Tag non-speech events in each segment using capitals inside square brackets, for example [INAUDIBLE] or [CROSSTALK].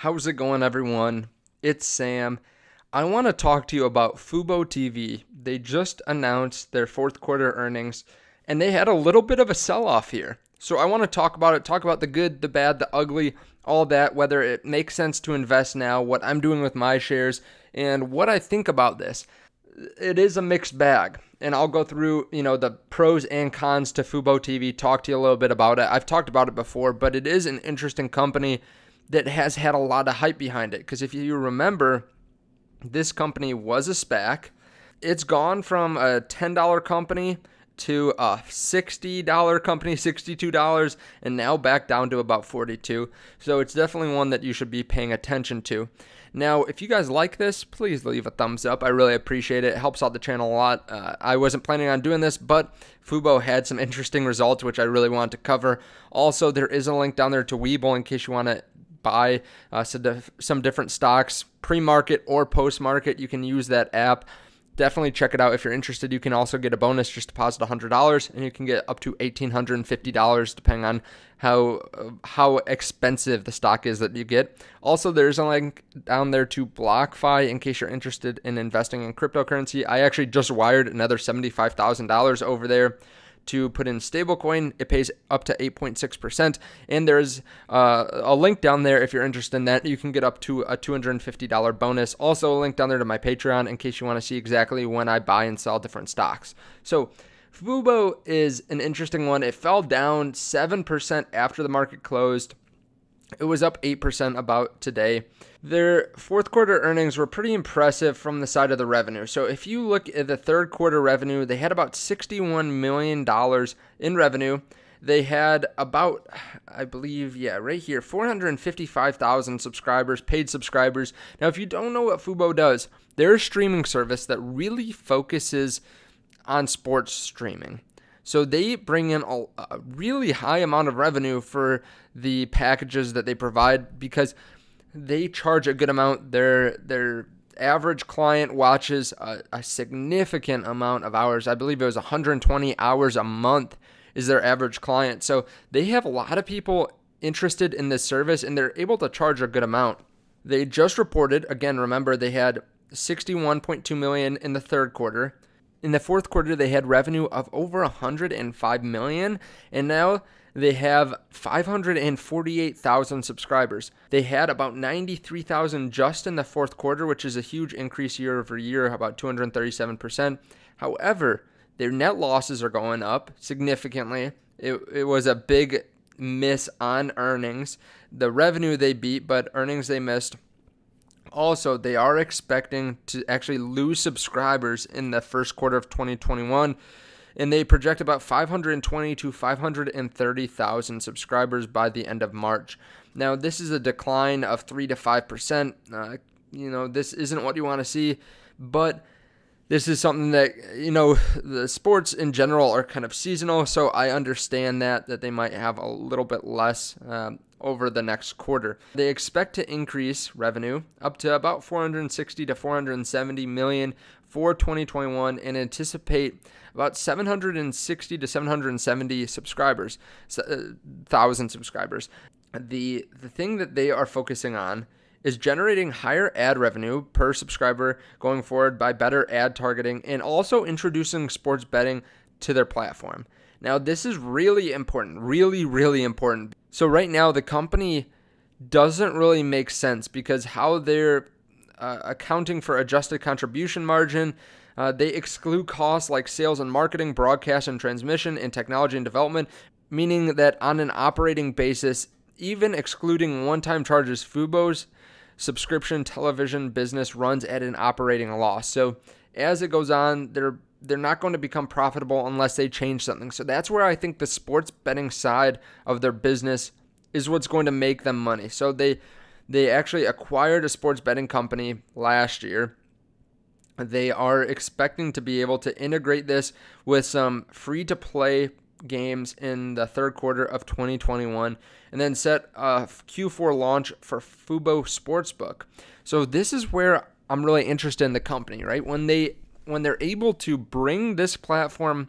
How's it going, everyone? It's Sam. I want to talk to you about Fubo TV. They just announced their fourth quarter earnings and they had a little bit of a sell off here. So I want to talk about it, talk about the good, the bad, the ugly, all that, whether it makes sense to invest now, what I'm doing with my shares, and what I think about this. It is a mixed bag, and I'll go through, you know, the pros and cons to Fubo TV, talk to you a little bit about it. I've talked about it before, but it is an interesting company that has had a lot of hype behind it. Because if you remember, this company was a SPAC. It's gone from a $10 company to a $60 company, [LAUGHS] $62, and now back down to about 42. So it's definitely one that you should be paying attention to. Now, if you guys like this, please leave a thumbs up. I really appreciate it. It helps out the channel a lot. Uh, I wasn't planning on doing this, but Fubo had some interesting results, which I really wanted to cover. Also, there is a link down there to Webull in case you want to buy uh, some different stocks pre-market or post-market. You can use that app. Definitely check it out if you're interested. You can also get a bonus. Just deposit $100 and you can get up to $1,850 depending on how uh, how expensive the stock is that you get. Also, there's a link down there to BlockFi in case you're interested in investing in cryptocurrency. I actually just wired another $75,000 over there to put in stablecoin. It pays up to 8.6%. And there's uh, a link down there if you're interested in that. You can get up to a $250 bonus. Also, a link down there to my Patreon in case you want to see exactly when I buy and sell different stocks. So, Fubo is an interesting one. It fell down 7% after the market closed. It was up 8% about today. Their fourth quarter earnings were pretty impressive from the side of the revenue. So if you look at the third quarter revenue, they had about $61 million in revenue. They had about, I believe, yeah, right here, 455,000 subscribers, paid subscribers. Now, if you don't know what Fubo does, they're a streaming service that really focuses on sports streaming. So they bring in a, a really high amount of revenue for the packages that they provide because they charge a good amount. Their their average client watches a, a, significant amount of hours. I believe it was 120 hours a month is their average client. So they have a lot of people interested in this service and they're able to charge a good amount. They just reported, again, remember they had 61.2 million in the third quarter. In the fourth quarter, they had revenue of over 105 million, and now they have 548,000 subscribers. They had about 93,000 just in the fourth quarter, which is a huge increase year over year, about 237%. However, their net losses are going up significantly. It, it was a big miss on earnings. The revenue they beat, but earnings they missed. Also, they are expecting to actually lose subscribers in the first quarter of 2021, and they project about 520 to 530,000 subscribers by the end of March. Now, this is a decline of 3 to 5%. Uh, you know, this isn't what you want to see, but this is something that you know the sports in general are kind of seasonal so i understand that that they might have a little bit less um, over the next quarter. They expect to increase revenue up to about 460 to 470 million for 2021 and anticipate about 760 to 770 subscribers uh, thousand subscribers. The the thing that they are focusing on is generating higher ad revenue per subscriber going forward by better ad targeting and also introducing sports betting to their platform. Now, this is really important, really, really important. So, right now, the company doesn't really make sense because how they're uh, accounting for adjusted contribution margin. Uh, they exclude costs like sales and marketing, broadcast and transmission, and technology and development, meaning that on an operating basis, even excluding one time charges, Fubo's subscription television business runs at an operating loss. So as it goes on, they're they're not going to become profitable unless they change something. So that's where I think the sports betting side of their business is what's going to make them money. So they they actually acquired a sports betting company last year. They are expecting to be able to integrate this with some free to play games in the third quarter of 2021 and then set a Q4 launch for Fubo Sportsbook. So this is where I'm really interested in the company, right? When they when they're able to bring this platform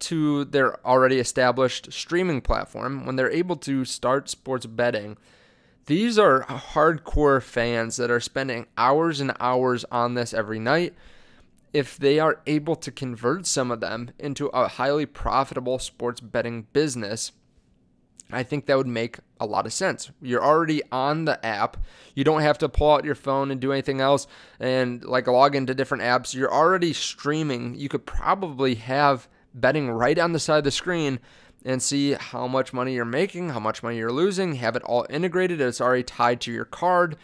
to their already established streaming platform, when they're able to start sports betting, These are hardcore fans that are spending hours and hours on this every night. If they are able to convert some of them into a highly profitable sports betting business, I think that would make a lot of sense. You're already on the app. You don't have to pull out your phone and do anything else and like log into different apps. You're already streaming. You could probably have betting right on the side of the screen and see how much money you're making, how much money you're losing, have it all integrated. It's already tied to your card.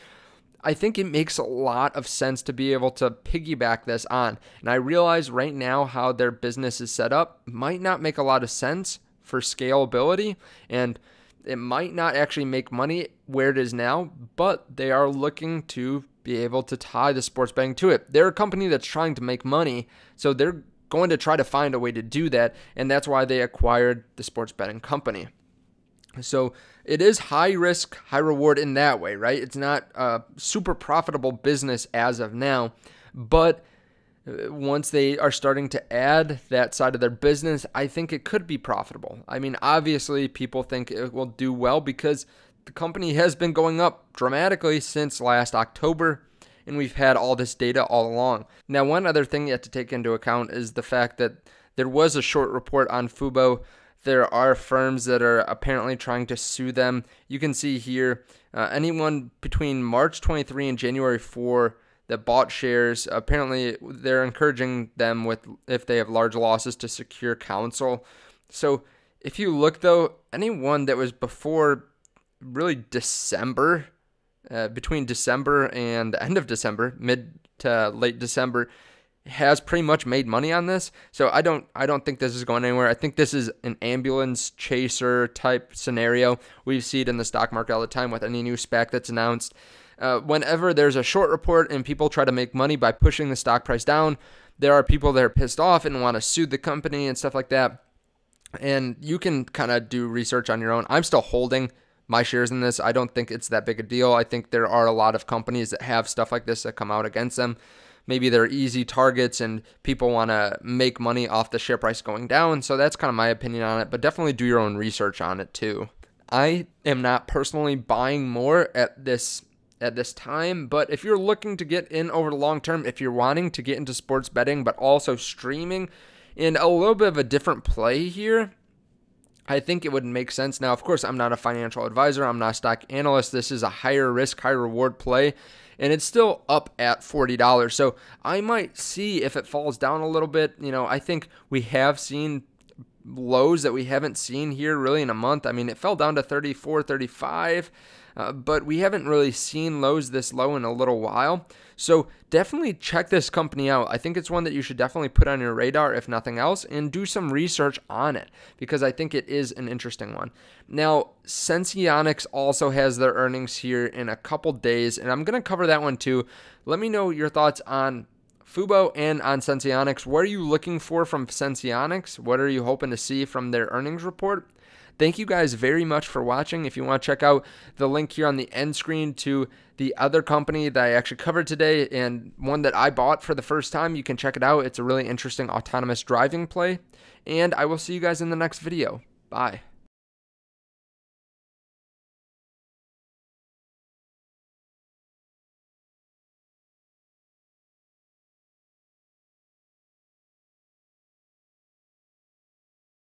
I think it makes a lot of sense to be able to piggyback this on. And I realize right now how their business is set up might not make a lot of sense for scalability and it might not actually make money where it is now, but they are looking to be able to tie the sports betting to it. They're a company that's trying to make money, so they're going to try to find a way to do that, and that's why they acquired the sports betting company. So it is high risk, high reward in that way, right? It's not a super profitable business as of now, but once they are starting to add that side of their business, I think it could be profitable. I mean, obviously, people think it will do well because the company has been going up dramatically since last October, and we've had all this data all along. Now, one other thing you have to take into account is the fact that there was a short report on Fubo. There are firms that are apparently trying to sue them. You can see here uh, anyone between March 23 and January 4 that bought shares. Apparently, they're encouraging them with if they have large losses to secure counsel. So, if you look though, anyone that was before really December, uh, between December and end of December, mid to late December, has pretty much made money on this. So I don't I don't think this is going anywhere. I think this is an ambulance chaser type scenario. We see it in the stock market all the time with any new SPAC that's announced. Uh, whenever there's a short report and people try to make money by pushing the stock price down, there are people that are pissed off and want to sue the company and stuff like that. And you can kind of do research on your own. I'm still holding my shares in this. I don't think it's that big a deal. I think there are a lot of companies that have stuff like this that come out against them. Maybe they're easy targets and people want to make money off the share price going down. So that's kind of my opinion on it, but definitely do your own research on it too. I am not personally buying more at this at this time. But if you're looking to get in over the long term, if you're wanting to get into sports betting, but also streaming in a little bit of a different play here, I think it would make sense. Now, of course, I'm not a financial advisor, I'm not a stock analyst. This is a higher risk, high reward play, and it's still up at $40. So I might see if it falls down a little bit. You know, I think we have seen lows that we haven't seen here really in a month. I mean, it fell down to 34, 35. Uh, but we haven't really seen lows this low in a little while. So definitely check this company out. I think it's one that you should definitely put on your radar, if nothing else, and do some research on it because I think it is an interesting one. Now, Senseonics also has their earnings here in a couple days, and I'm going to cover that one too. Let me know your thoughts on Fubo and on Senseonics. What are you looking for from Senseonics? What are you hoping to see from their earnings report? Thank you guys very much for watching. If you want to check out the link here on the end screen to the other company that I actually covered today and one that I bought for the first time, you can check it out. It's a really interesting autonomous driving play. And I will see you guys in the next video. Bye.